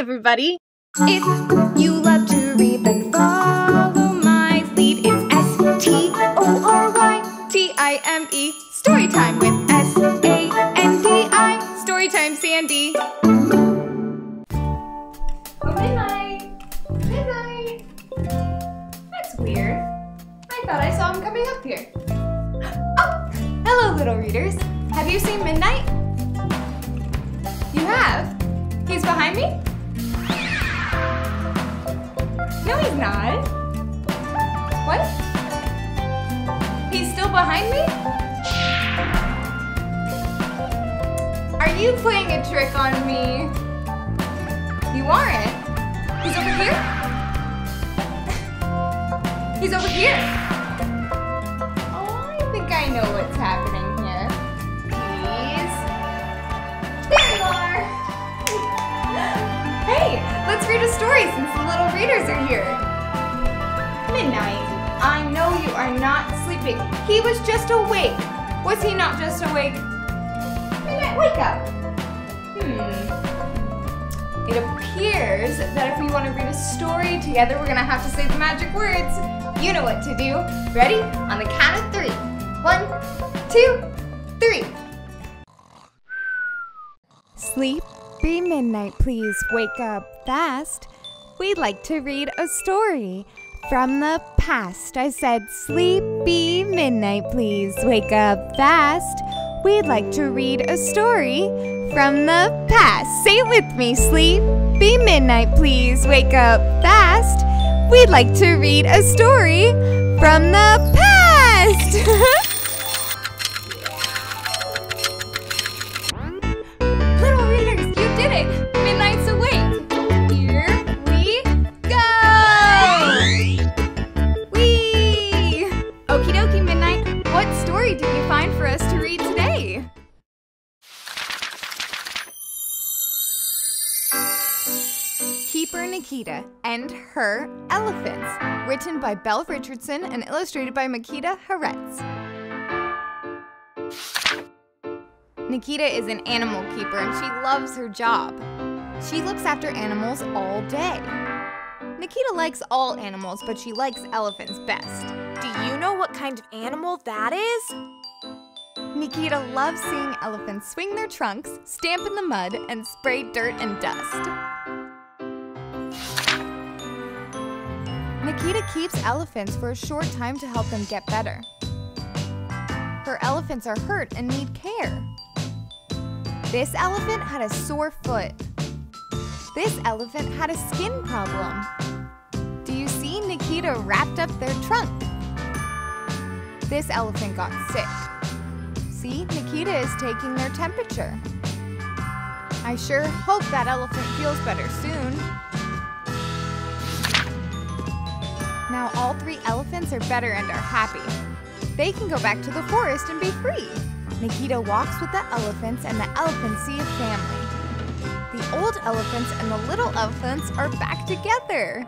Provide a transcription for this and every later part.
everybody. If you love to read, then follow my lead. It's S T O R Y T I M E. Story time with S A N D I. Story time, Sandi. Oh, midnight. Midnight. That's weird. I thought I saw him coming up here. Oh, hello, little readers. Have you seen Midnight? You playing a trick on me? You aren't. He's over here? He's over here. Oh, I think I know what's happening here. Please. There you are. hey, let's read a story since the little readers are here. Midnight. I know you are not sleeping. He was just awake. Was he not just awake? Midnight, wake up. It appears that if we want to read a story together, we're gonna have to say the magic words. You know what to do. Ready? On the count of three. One, two, three. Sleepy midnight, please wake up fast. We'd like to read a story from the past. I said, Sleepy midnight, please wake up fast. We'd like to read a story from the past. Say it with me, Sleepy midnight, please wake up fast. We'd like to read a story from the past. Keeper Nikita and Her Elephants, written by Belle Richardson and illustrated by Makita Haretz. Nikita is an animal keeper and she loves her job. She looks after animals all day. Nikita likes all animals, but she likes elephants best. Do you know what kind of animal that is? Nikita loves seeing elephants swing their trunks, stamp in the mud, and spray dirt and dust. Nikita keeps elephants for a short time to help them get better. Her elephants are hurt and need care. This elephant had a sore foot. This elephant had a skin problem. Do you see Nikita wrapped up their trunk? This elephant got sick. See, Nikita is taking their temperature. I sure hope that elephant feels better soon. Now all three elephants are better and are happy. They can go back to the forest and be free. Nikita walks with the elephants and the elephants see a family. The old elephants and the little elephants are back together.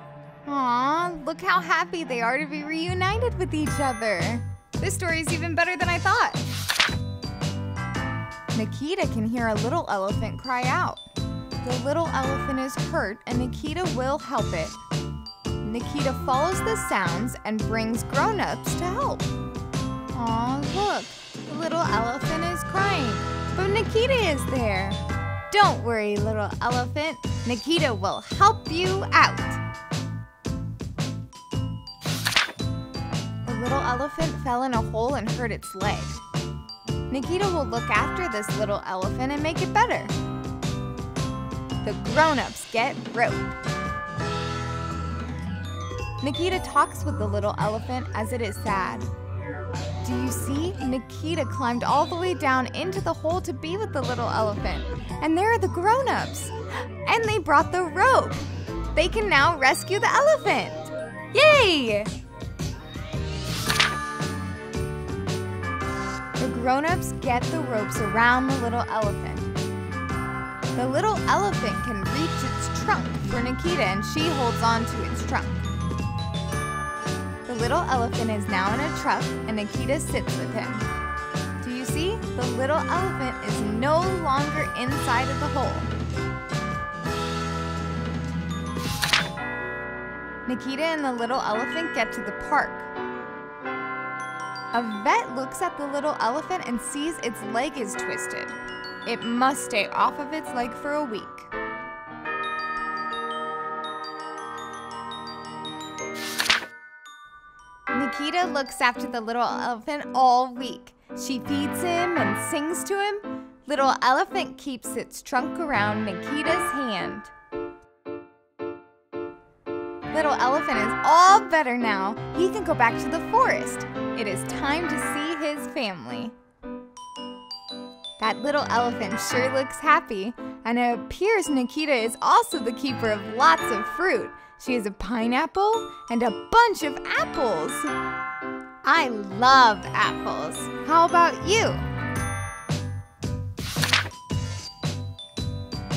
Aw, look how happy they are to be reunited with each other. This story is even better than I thought. Nikita can hear a little elephant cry out. The little elephant is hurt and Nikita will help it. Nikita follows the sounds and brings grown-ups to help. Aw, look, the little elephant is crying, but Nikita is there. Don't worry, little elephant. Nikita will help you out. The little elephant fell in a hole and hurt its leg. Nikita will look after this little elephant and make it better. The grown-ups get rope. Nikita talks with the little elephant as it is sad. Do you see? Nikita climbed all the way down into the hole to be with the little elephant. And there are the grown-ups. And they brought the rope. They can now rescue the elephant. Yay! The grown-ups get the ropes around the little elephant. The little elephant can reach its trunk for Nikita and she holds on to its trunk. The little elephant is now in a truck and Nikita sits with him. Do you see? The little elephant is no longer inside of the hole. Nikita and the little elephant get to the park. A vet looks at the little elephant and sees its leg is twisted. It must stay off of its leg for a week. Nikita looks after the little elephant all week. She feeds him and sings to him. Little elephant keeps its trunk around Nikita's hand. Little elephant is all better now. He can go back to the forest. It is time to see his family. That little elephant sure looks happy, and it appears Nikita is also the keeper of lots of fruit. She has a pineapple and a bunch of apples. I love apples. How about you?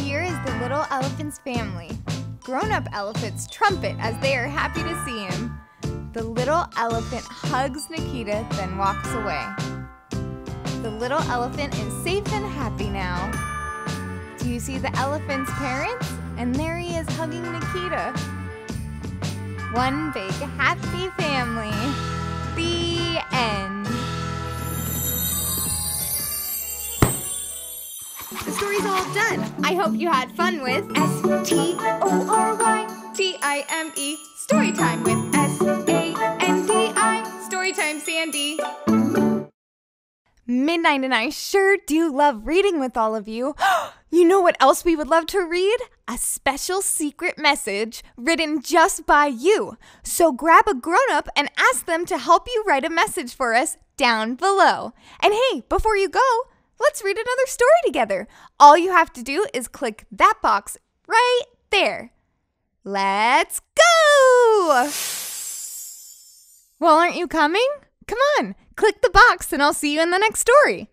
Here is the little elephant's family. Grown up elephants trumpet as they are happy to see him. The little elephant hugs Nikita, then walks away. The little elephant is safe and happy now. Do you see the elephant's parents? And there he is hugging Nikita. One big happy family. The end. The story's all done. I hope you had fun with S T O R Y T I M E And I sure do love reading with all of you. you know what else we would love to read? A special secret message written just by you. So grab a grown up and ask them to help you write a message for us down below. And hey, before you go, let's read another story together. All you have to do is click that box right there. Let's go! Well, aren't you coming? Come on, click the box and I'll see you in the next story.